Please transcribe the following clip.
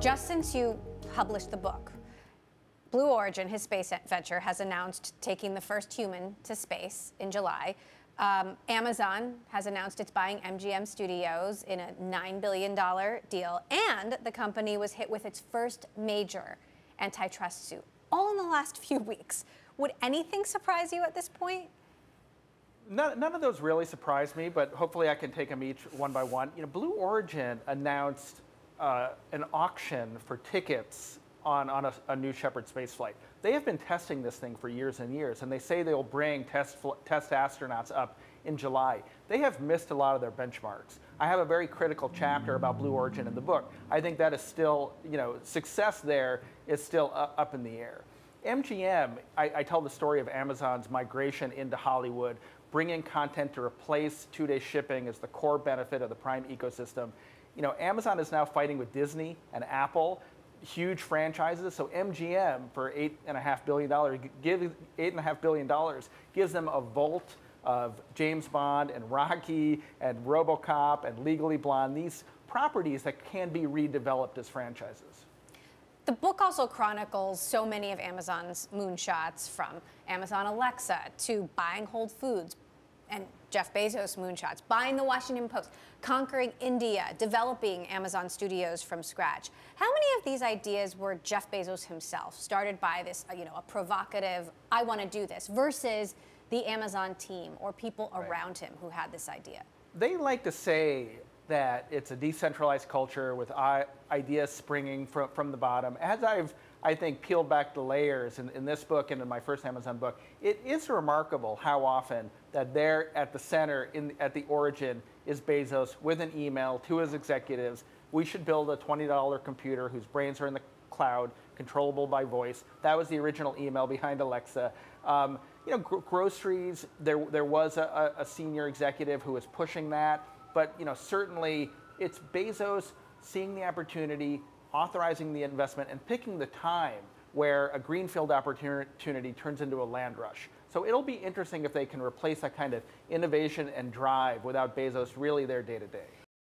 Just since you published the book, Blue Origin, his space venture, has announced taking the first human to space in July. Um, Amazon has announced it's buying MGM Studios in a $9 billion deal, and the company was hit with its first major antitrust suit, all in the last few weeks. Would anything surprise you at this point? None, none of those really surprised me, but hopefully I can take them each one by one. You know, Blue Origin announced uh, an auction for tickets on, on a, a, New Shepard space flight. They have been testing this thing for years and years, and they say they'll bring test, test astronauts up in July. They have missed a lot of their benchmarks. I have a very critical chapter about Blue Origin in the book. I think that is still, you know, success there is still up in the air. MGM, I, I tell the story of Amazon's migration into Hollywood, bringing content to replace two-day shipping as the core benefit of the Prime ecosystem. You know, Amazon is now fighting with Disney and Apple huge franchises. So MGM for eight and a half billion dollars, eight and a half billion dollars gives them a vault of James Bond and Rocky and RoboCop and Legally Blonde. These properties that can be redeveloped as franchises. The book also chronicles so many of Amazon's moonshots from Amazon Alexa to buying Whole Foods and Jeff Bezos moonshots, buying the Washington Post, conquering India, developing Amazon Studios from scratch. How many of these ideas were Jeff Bezos himself, started by this, you know, a provocative, I want to do this, versus the Amazon team or people right. around him who had this idea? They like to say that it's a decentralized culture with ideas springing from, from the bottom. As I've I think, peeled back the layers in, in this book and in my first Amazon book, it is remarkable how often that there at the center, in, at the origin, is Bezos with an email to his executives. We should build a $20 computer whose brains are in the cloud, controllable by voice. That was the original email behind Alexa. Um, you know, gr groceries, there, there was a, a senior executive who was pushing that, but you know, certainly it's Bezos seeing the opportunity, authorizing the investment and picking the time where a greenfield opportunity turns into a land rush. So it'll be interesting if they can replace that kind of innovation and drive without Bezos really there day to day.